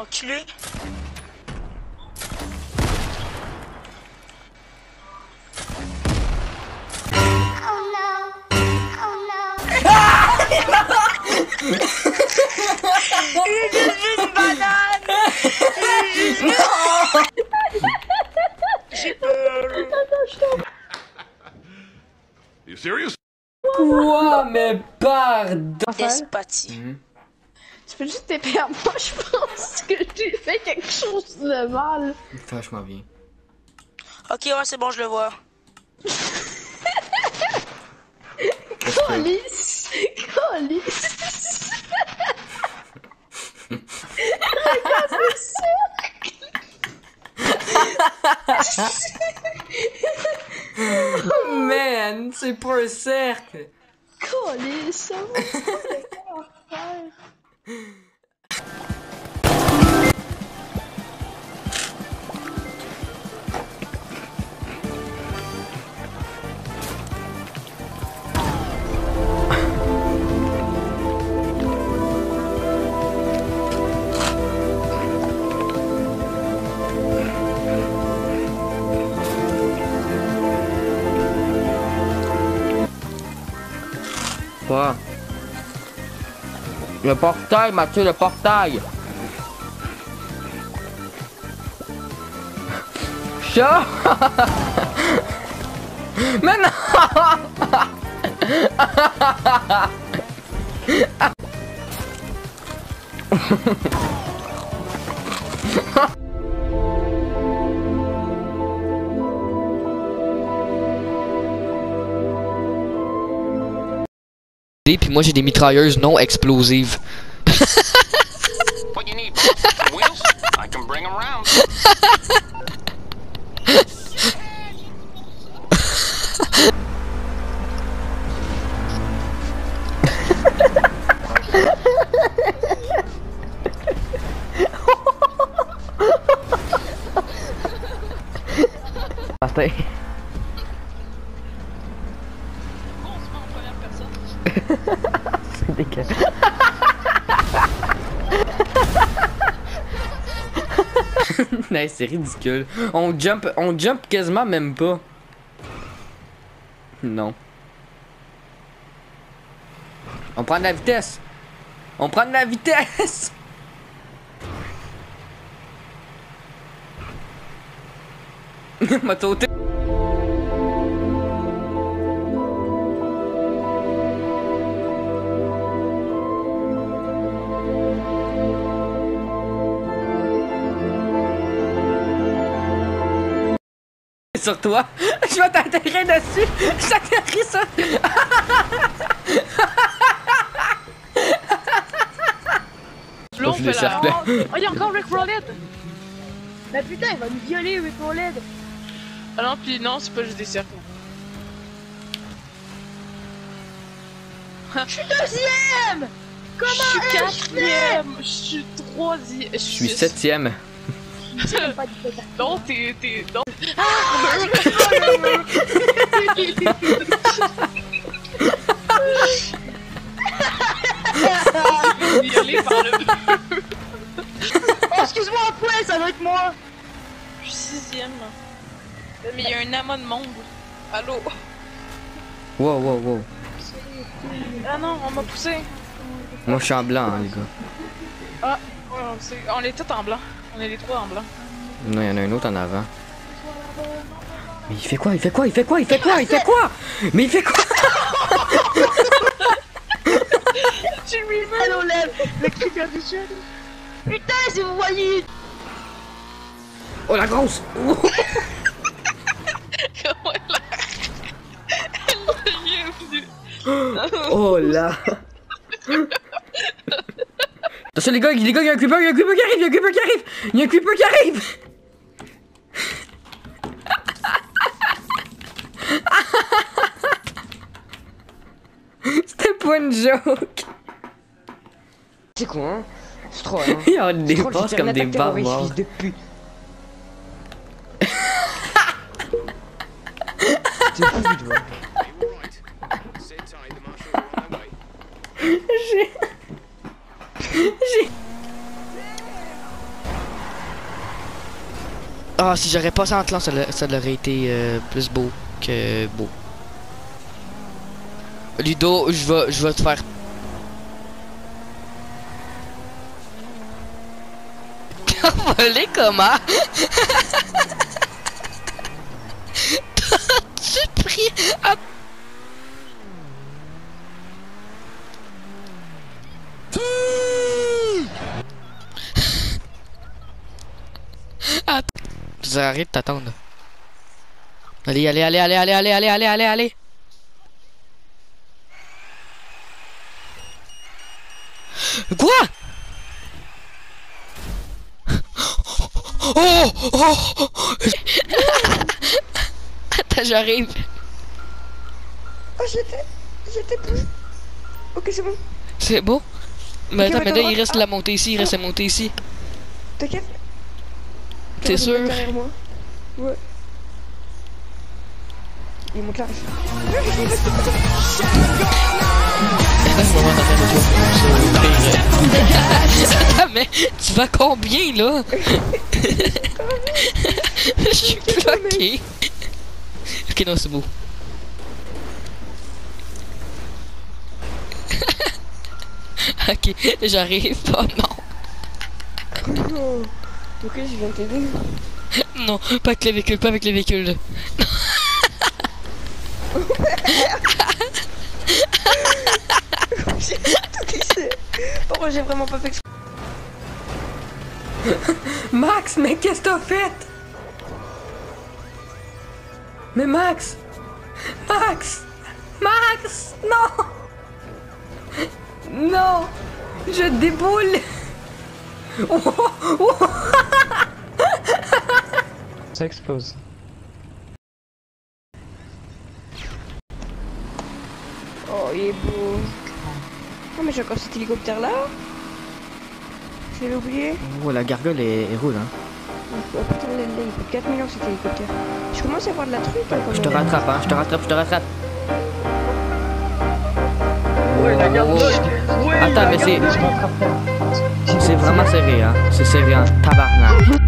enculé. Il est juste une banane J'ai peur You serious? Quoi, mais pardon Despotie. Tu peux juste à moi, je pense que j'ai fait quelque chose de mal. Franchement bien. Ok, ouais, c'est bon, je le vois. Colis! Colis! Man, c'est pas un cercle Colis! Ça va, c'est Le portail, Mathieu, le portail. Chat. Mais non Puis moi j'ai des mitrailleuses non explosives. nice, c'est ridicule. On jump, on jump quasiment même pas. Non. On prend de la vitesse. On prend de la vitesse. M'a sur toi. Je vais t'atterrir dessus. Je t'atterris on je le fait la... cercle. Oh, il y a encore Rick Rolled! Mais putain, il va nous violer, Rick Rolled! Ah non, puis non, c'est pas juste des cercles. Je suis deuxième! Je suis quatrième, je suis troisième, Je suis septième. Pas du tout. Non, t'es, t'es, non. Violé par le. Oh, excuse-moi, après, ça doit être moi! Je suis sixième. Mais il y a un amas de monde. Allô? Wow, wow, wow. Ah non, on m'a poussé. Moi, je suis en blanc, hein, les gars. Ouais, on, on est tous en blanc. On est les trois en blanc. Non, il y en a un autre en avant. Mais il fait quoi? Il fait quoi? Il fait quoi? Il fait quoi? Il fait quoi? Mais il fait quoi? Allô, lève! Le creeper du sud! Putain, si vous voyez! Oh, la grosse! Oh. Comment elle a... Elle a rien vu. Oh là! Attention les gars, les gars, il y a un creeper, il y a un creeper qui arrive, il y a un creeper qui arrive! Il y a un creeper qui arrive! C'était pas une joke! C'est quoi, hein? C'est trop, hein? Il y a des Je crois que passes j'ai comme des barbares. de pute. T'es fou, Ah, si j'aurais passé en ça, ça aurait été euh, plus beau que beau. Ludo, je vais, je vais te faire. Volé comment? T'as-tu pris à... Attends. Arrête de t'attendre. Allez, allez, allez, allez, allez, allez, allez, allez, allez, allez. Quoi? Oh, oh, oh. Attends, j'arrive. Oh, j'étais. J'étais plus. Ok, c'est bon. C'est beau. Mais Ok, attends, mais là, il attends, reste la montée ici, il reste la montée ici. T'inquiète. T'es sûr? derrière moi. Ouais. Il monte là. Attends, mais tu vas combien là? Je suis bloqué. Ok, non, c'est beau. ok, j'arrive. Oh non. Ok, je viens t'aider. Non, pas avec les véhicules, pas avec les véhicules. J'ai tout glissé. Pourquoi j'ai vraiment pas fait Max, mais qu'est-ce que t'as fait? Mais Max! Max! Max! Non! Non! Je déboule! Oh, oh. Ça explose. Oh, il est beau. Oh, mais j'ai encore cet hélicoptère là. Je l'ai oublié. Oh, la gargole est, est roule, hein. Oh putain, là, là, il coûte 4 millions cet hélicoptère. Je commence à avoir de la hein, quand Je te rattrape, hein. Je te rattrape, je te rattrape. Ouais, la garde. Attends, mais c'est... C'est vraiment serré, hein. C'est serré, hein. Tabarnak.